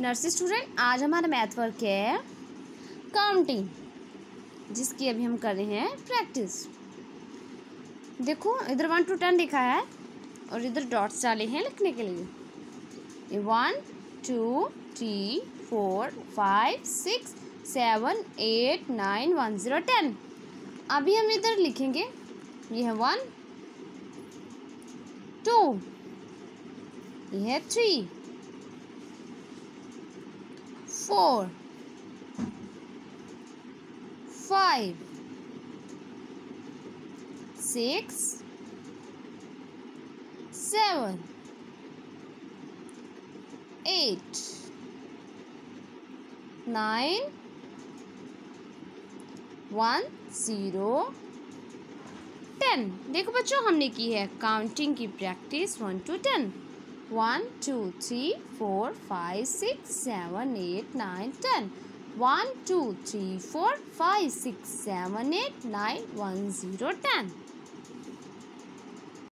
Nursery student, आज हमारा math work है काउंटिंग जिसकी अभी हम कर रहे हैं प्रैक्टिस देखो, इधर वन टू टेन लिखा है, और इधर डॉट्स डाले हैं लिखने के लिए। One two three four five six seven eight nine one zero ten अभी हम इधर लिखेंगे, ये है वन टू ये है three four five six seven, eight, nine, one, zero, ten देखो बच्चों हमने की है काउंटिंग की प्रैक्टिस वन टू टेन 1, 2, 3, 4, 5, 6, 7, 8, 9, 10. 1, 2, 3, 4, 5, 6, 7, 8, 9, 1, 0, 10.